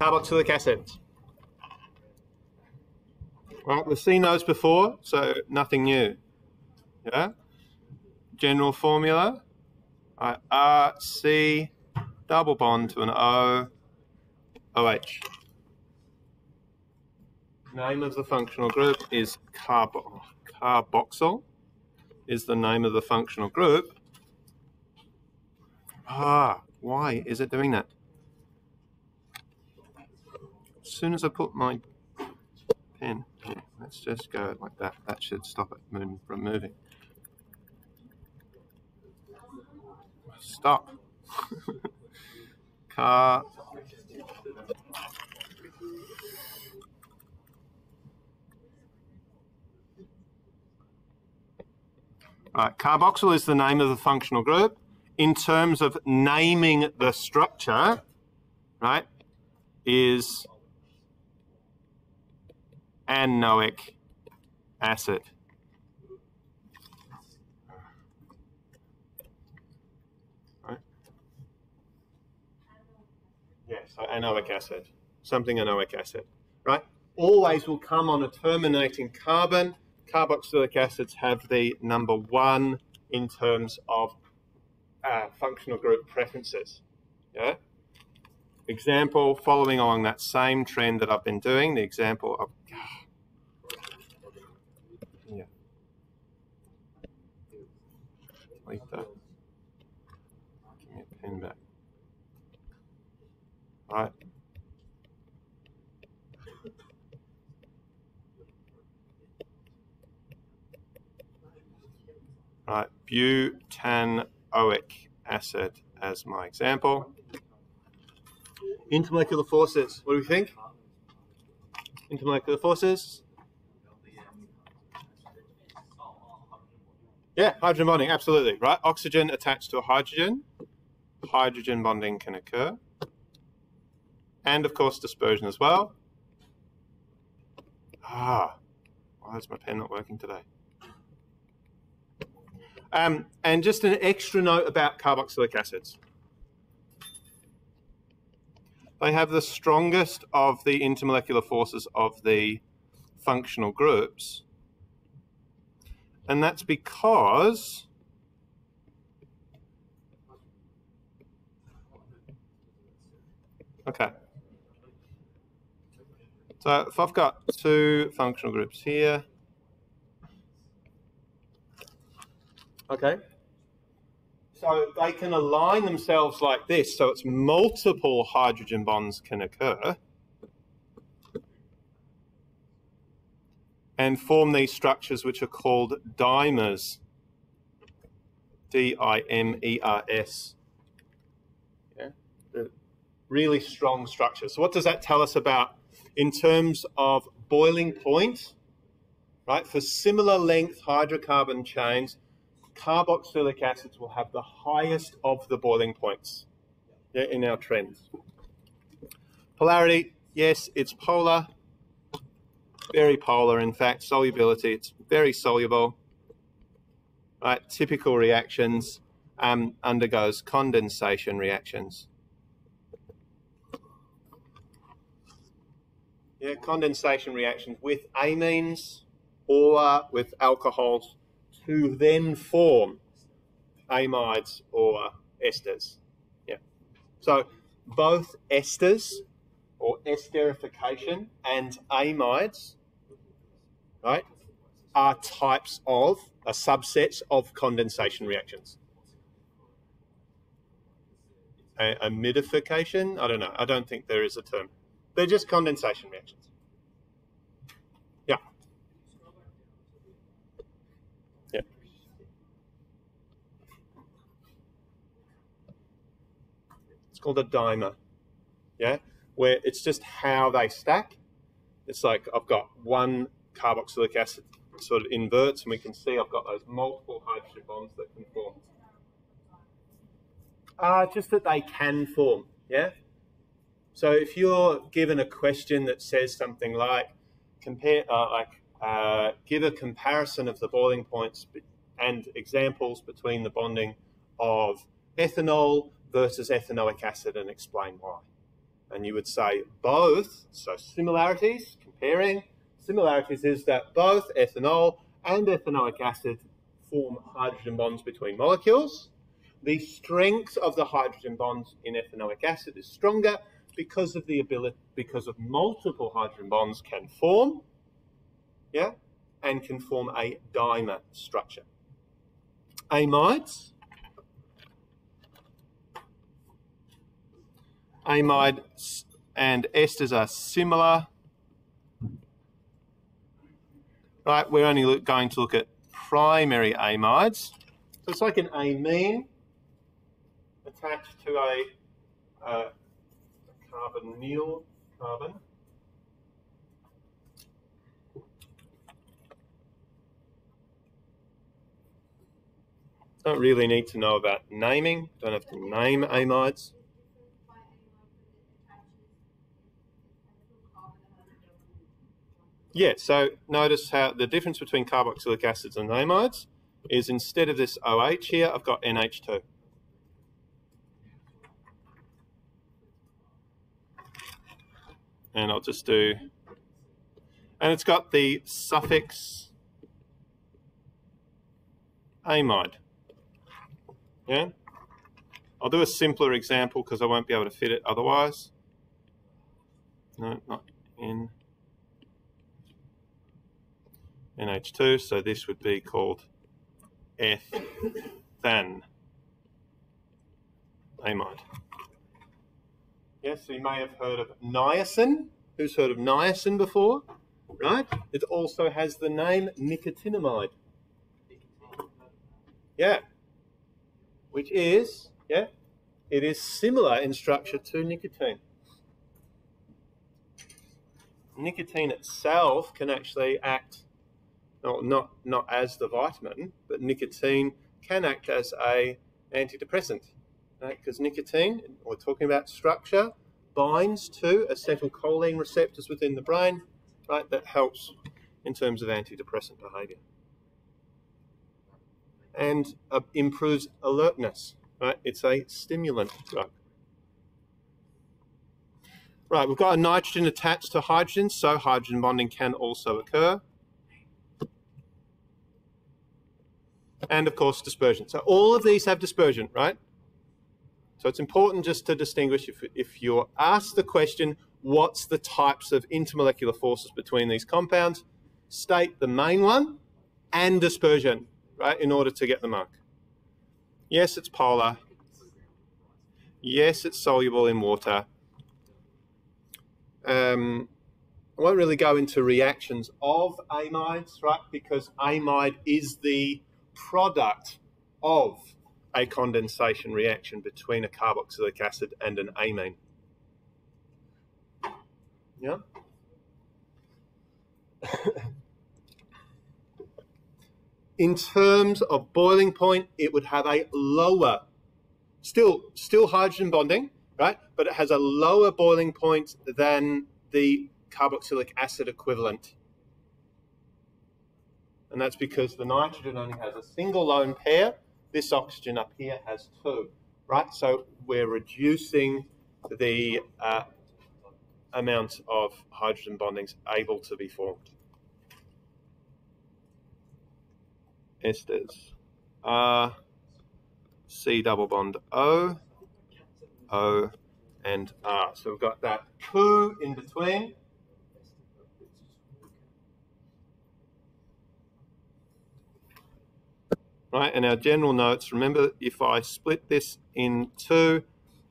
carboxylic acid. Right, we've seen those before, so nothing new. Yeah? General formula, right, R, C, double bond to an O, OH. Name of the functional group is carbo carboxyl, is the name of the functional group. Ah, why is it doing that? As soon as I put my pen here, let's just go like that. That should stop it from moving. Stop. Car. Right, carboxyl is the name of the functional group. In terms of naming the structure, right, is anoic acid. So anoic acid, something anoic acid, right? Always will come on a terminating carbon. Carboxylic acids have the number one in terms of uh, functional group preferences. Yeah. Example, following along that same trend that I've been doing, the example of yeah. Like that. Give me a pen back. All right. All right, butanoic acid as my example. Intermolecular forces, what do we think? Intermolecular forces? Yeah, hydrogen bonding, absolutely, right? Oxygen attached to a hydrogen, hydrogen bonding can occur. And of course, dispersion as well. Ah, why is my pen not working today? Um, and just an extra note about carboxylic acids. They have the strongest of the intermolecular forces of the functional groups. And that's because Okay. So if I've got two functional groups here, Okay. So they can align themselves like this, so it's multiple hydrogen bonds can occur. And form these structures which are called dimers. D-I-M-E-R-S. Yeah, really strong structure. So what does that tell us about in terms of boiling point? Right, for similar length hydrocarbon chains, carboxylic acids will have the highest of the boiling points yeah, in our trends. Polarity, yes, it's polar, very polar in fact. Solubility, it's very soluble. Right, typical reactions um, undergoes condensation reactions. Yeah, condensation reactions with amines or with alcohols to then form amides or esters. Yeah. So both esters or esterification and amides, right, are types of, are subsets of condensation reactions. A amidification, I don't know, I don't think there is a term. They're just condensation reactions. Yeah. Yeah. It's called a dimer. Yeah, where it's just how they stack. It's like I've got one carboxylic acid sort of inverts, and we can see I've got those multiple hydrogen bonds that can form. Uh, just that they can form, yeah? So if you're given a question that says something like, compare, uh, like, uh, give a comparison of the boiling points and examples between the bonding of ethanol versus ethanoic acid and explain why. And you would say both, so similarities, comparing, similarities is that both ethanol and ethanoic acid form hydrogen bonds between molecules. The strength of the hydrogen bonds in ethanoic acid is stronger because of the ability, because of multiple hydrogen bonds can form, yeah, and can form a dimer structure. Amides, amide and esters are similar. Right, we're only going to look at primary amides. So it's like an amine attached to a, uh, a carbonyl carbon. Don't really need to know about naming. Don't have to name amides. Yeah, so notice how the difference between carboxylic acids and amides is instead of this OH here, I've got NH2. And I'll just do, and it's got the suffix amide. Yeah? I'll do a simpler example because I won't be able to fit it otherwise. No, not in. NH2, so this would be called ethan amide. Yes, you may have heard of niacin. Who's heard of niacin before? Right? It also has the name nicotinamide. Yeah. Which is, yeah, it is similar in structure to nicotine. Nicotine itself can actually act not, not, not as the vitamin, but nicotine can act as a antidepressant. Because right? nicotine, we're talking about structure, binds to acetylcholine receptors within the brain, right? That helps in terms of antidepressant behavior. And uh, improves alertness, right? It's a stimulant drug. Right, we've got a nitrogen attached to hydrogen, so hydrogen bonding can also occur. And of course dispersion. So all of these have dispersion, right? So it's important just to distinguish if, if you're asked the question, what's the types of intermolecular forces between these compounds, state the main one and dispersion, right, in order to get the mark. Yes, it's polar. Yes, it's soluble in water. Um, I won't really go into reactions of amides, right, because amide is the product of a condensation reaction between a carboxylic acid and an amine. Yeah? In terms of boiling point, it would have a lower, still, still hydrogen bonding, right? But it has a lower boiling point than the carboxylic acid equivalent and that's because the nitrogen only has a single lone pair. This oxygen up here has two, right? So we're reducing the uh, amount of hydrogen bondings able to be formed. Esters. R, C double bond O, O, and R. So we've got that two in between. Right? And our general notes, remember if I split this in two,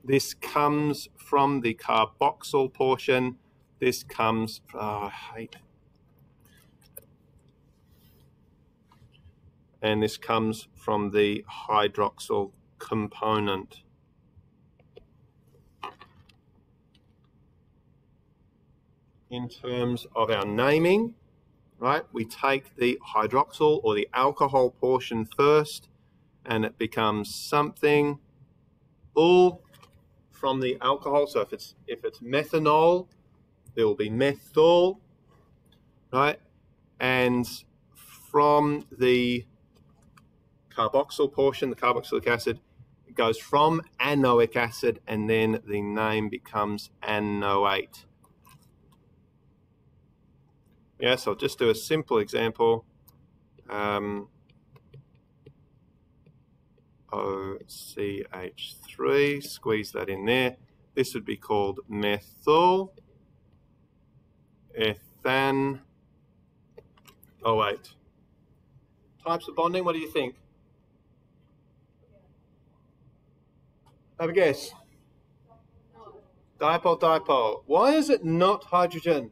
this comes from the carboxyl portion. This comes, oh, I hate. And this comes from the hydroxyl component. In terms of our naming, right? We take the hydroxyl or the alcohol portion first and it becomes something all from the alcohol. So if it's if it's methanol, there will be methyl, right? And from the carboxyl portion, the carboxylic acid, it goes from anoic acid and then the name becomes anoate. Yes, I'll just do a simple example. Um, OCH3, squeeze that in there. This would be called methyl ethan 08. Types of bonding, what do you think? Have a guess. Dipole, dipole. Why is it not hydrogen?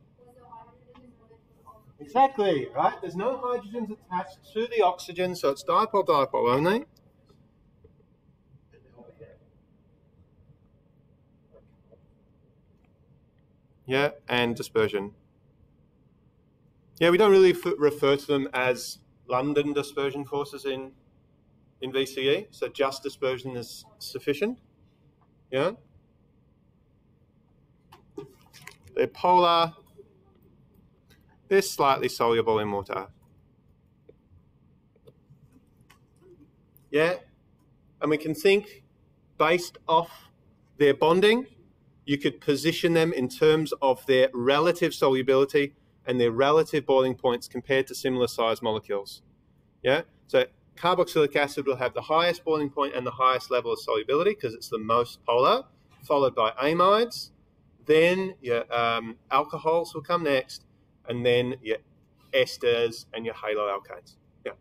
Exactly, right? There's no hydrogens attached to the oxygen, so it's dipole, dipole only. Yeah, and dispersion. Yeah, we don't really refer to them as London dispersion forces in, in VCE, so just dispersion is sufficient. Yeah? They're polar. They're slightly soluble in water. Yeah? And we can think based off their bonding, you could position them in terms of their relative solubility and their relative boiling points compared to similar sized molecules. Yeah? So carboxylic acid will have the highest boiling point and the highest level of solubility because it's the most polar, followed by amides. Then your um, alcohols will come next, and then your esters and your haloalkanes. Yeah.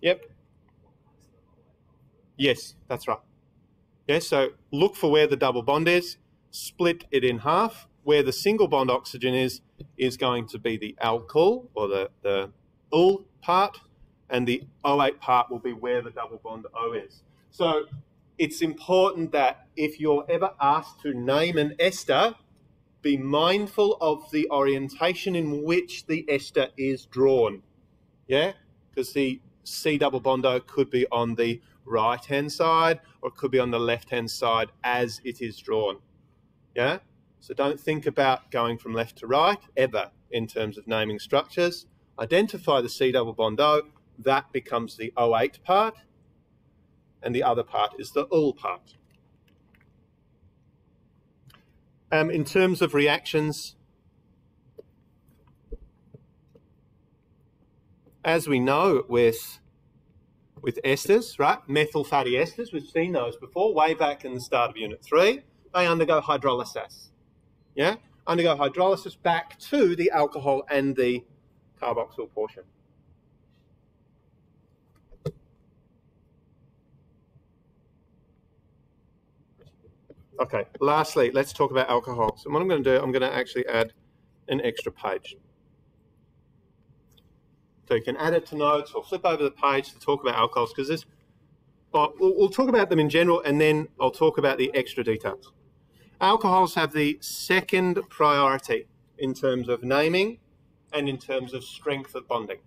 Yep. Yes, that's right. Yeah, so look for where the double bond is, split it in half. Where the single bond oxygen is, is going to be the alkyl or the, the ul part, and the oate part will be where the double bond O is. So it's important that if you're ever asked to name an ester, be mindful of the orientation in which the ester is drawn. Yeah? Because the C double bond O could be on the right hand side or it could be on the left hand side as it is drawn. Yeah? So don't think about going from left to right ever in terms of naming structures. Identify the C double bond O, that becomes the oate part, and the other part is the UL part. Um, in terms of reactions, as we know with with esters, right? Methyl fatty esters, we've seen those before, way back in the start of Unit 3. They undergo hydrolysis. Yeah? Undergo hydrolysis back to the alcohol and the carboxyl portion. Okay, lastly, let's talk about alcohols. And what I'm going to do, I'm going to actually add an extra page. So you can add it to notes or flip over the page to talk about alcohols because this, well, we'll talk about them in general and then I'll talk about the extra details. Alcohols have the second priority in terms of naming and in terms of strength of bonding.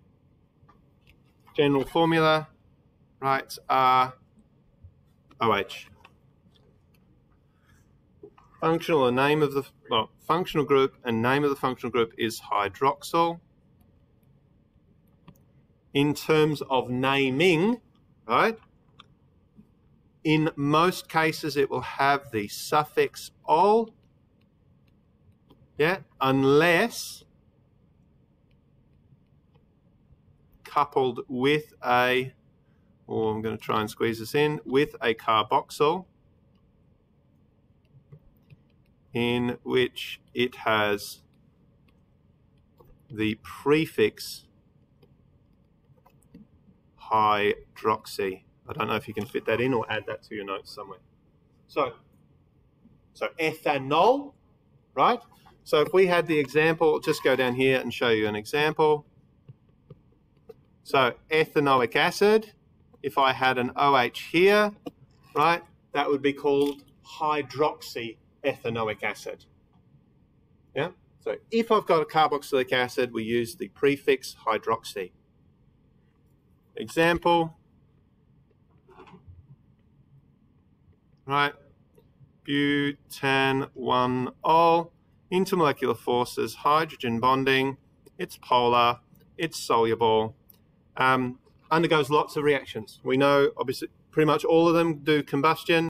General formula, right, are OH. Functional name of the well, functional group and name of the functional group is hydroxyl in terms of naming, right? In most cases, it will have the suffix ol, yeah, unless coupled with a, or I'm going to try and squeeze this in, with a carboxyl in which it has the prefix hydroxy. I don't know if you can fit that in or add that to your notes somewhere. So, so ethanol, right? So if we had the example, just go down here and show you an example. So ethanoic acid, if I had an OH here, right, that would be called hydroxyethanoic acid. Yeah? So if I've got a carboxylic acid, we use the prefix hydroxy. Example, right? Butan 1-ol, intermolecular forces, hydrogen bonding, it's polar, it's soluble, um, undergoes lots of reactions. We know, obviously, pretty much all of them do combustion.